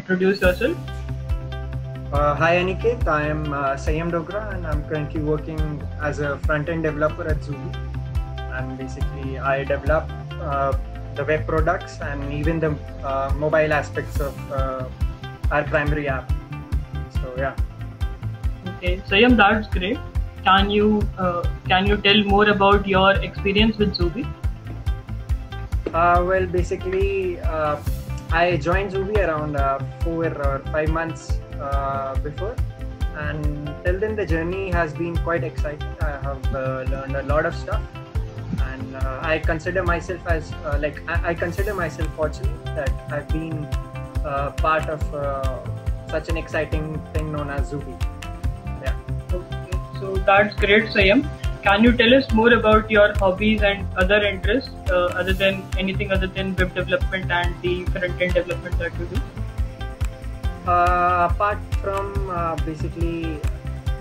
introduce yourself? Uh, hi Aniket, I am uh, Sanyam Dogra and I'm currently working as a front-end developer at Zubi. And basically, I develop uh, the web products and even the uh, mobile aspects of uh, our primary app. So yeah. Okay, Sanyam, that's great. Can you uh, can you tell more about your experience with Zubi? Uh, well, basically, uh, I joined Zubi around uh, four or five months uh, before, and till then the journey has been quite exciting. I have uh, learned a lot of stuff, and uh, I consider myself as uh, like I, I consider myself fortunate that I've been uh, part of such an exciting thing known as Zubi. Yeah. Okay, so that's great, Sanyam. Can you tell us more about your hobbies and other interests, uh, other than anything other than web development and the front-end development that you do? Uh, apart from uh, basically,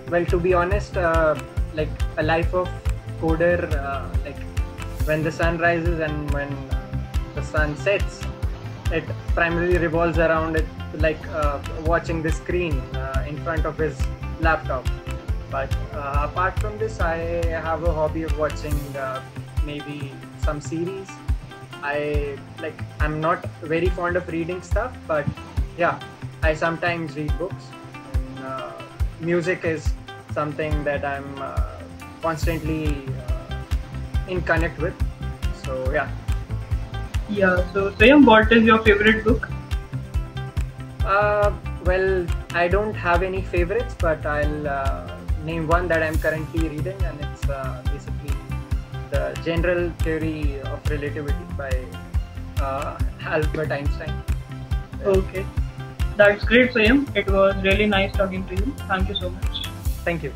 well, to be honest, uh, like a life of coder, uh, like when the sun rises and when the sun sets, it primarily revolves around it, like uh, watching the screen in front of his laptop. But uh, apart from this, I have a hobby of watching uh, maybe some series. I like I'm not very fond of reading stuff, but yeah, I sometimes read books. And, uh, music is something that I'm uh, constantly uh, in connect with. So yeah. Yeah. So Sanyam, what is your favorite book? Uh, well, I don't have any favorites, but I'll uh, name one that I'm currently reading, and it's uh, basically the General Theory of Relativity by uh, Albert Einstein. Okay, that's great, Sanyam. It was really nice talking to you. Thank you so much. Thank you.